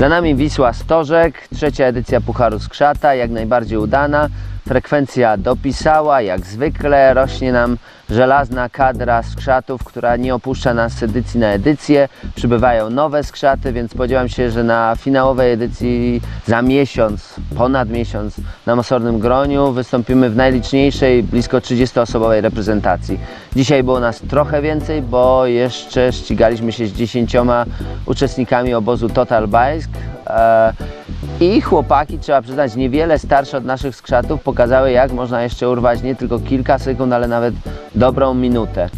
Za nami Wisła Stożek, trzecia edycja Pucharu Skrzata, jak najbardziej udana. Frekwencja dopisała, jak zwykle rośnie nam żelazna kadra skrzatów, która nie opuszcza nas z edycji na edycję. Przybywają nowe skrzaty, więc spodziewam się, że na finałowej edycji za miesiąc, ponad miesiąc na Mosornym Groniu wystąpimy w najliczniejszej, blisko 30-osobowej reprezentacji. Dzisiaj było nas trochę więcej, bo jeszcze ścigaliśmy się z 10 uczestnikami obozu Total Bike. E, I chłopaki, trzeba przyznać, niewiele starsze od naszych skrzatów pokazały, jak można jeszcze urwać nie tylko kilka sekund, ale nawet dobrą minutę.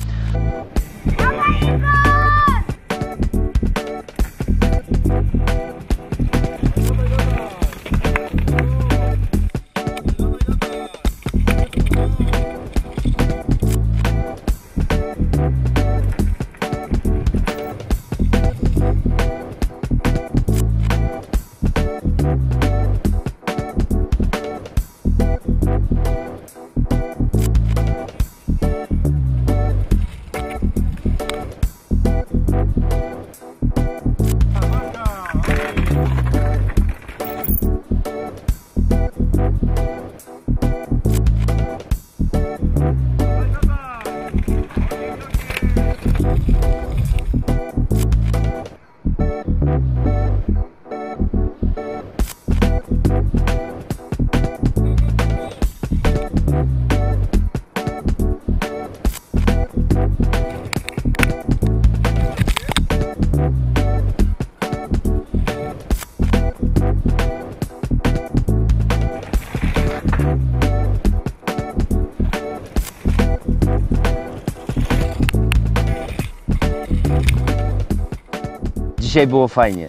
Dzisiaj było fajnie,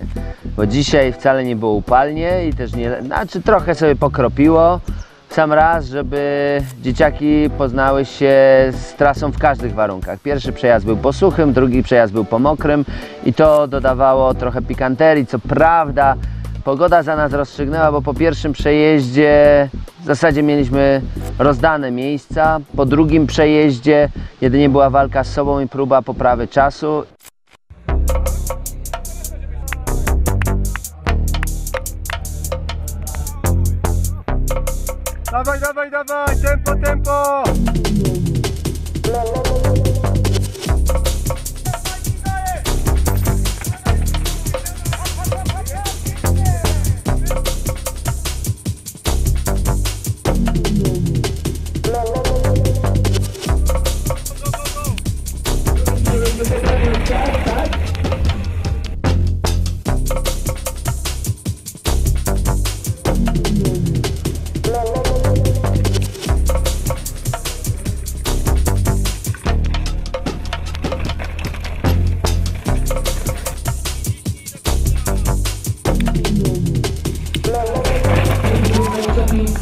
bo dzisiaj wcale nie było upalnie i też nie, znaczy trochę sobie pokropiło w sam raz, żeby dzieciaki poznały się z trasą w każdych warunkach. Pierwszy przejazd był po suchym, drugi przejazd był po mokrym i to dodawało trochę pikanterii, co prawda pogoda za nas rozstrzygnęła, bo po pierwszym przejeździe w zasadzie mieliśmy rozdane miejsca, po drugim przejeździe jedynie była walka z sobą i próba poprawy czasu Dawaj, dawaj, dawaj, tempo, tempo!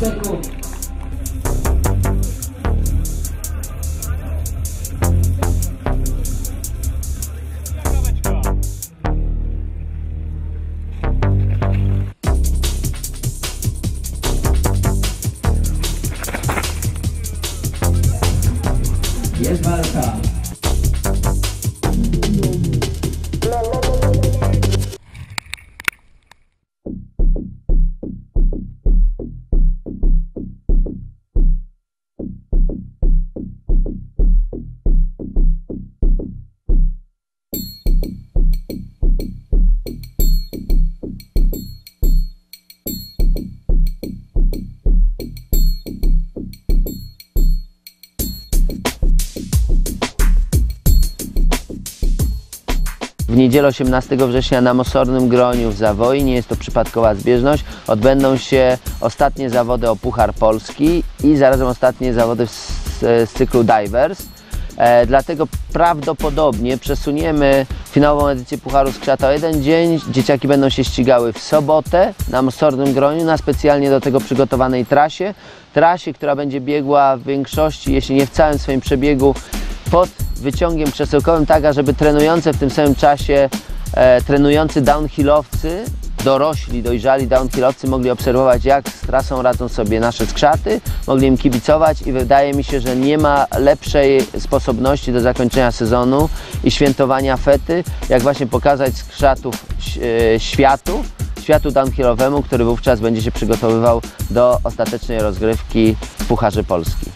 Jest walka. W niedzielę 18 września na Mosornym Groniu w Zawoi, jest to przypadkowa zbieżność, odbędą się ostatnie zawody o Puchar Polski i zarazem ostatnie zawody z, z cyklu Divers. E, dlatego prawdopodobnie przesuniemy finałową edycję Pucharu Skrzata o jeden dzień. Dzieciaki będą się ścigały w sobotę na Mosornym Groniu na specjalnie do tego przygotowanej trasie. Trasie, która będzie biegła w większości, jeśli nie w całym swoim przebiegu, pod wyciągiem krzesełkowym, tak ażeby trenujące w tym samym czasie, e, trenujący downhillowcy, dorośli, dojrzali downhillowcy mogli obserwować, jak z trasą radzą sobie nasze skrzaty, mogli im kibicować i wydaje mi się, że nie ma lepszej sposobności do zakończenia sezonu i świętowania fety, jak właśnie pokazać skrzatów e, światu światu downhillowemu, który wówczas będzie się przygotowywał do ostatecznej rozgrywki w Pucharze Polski.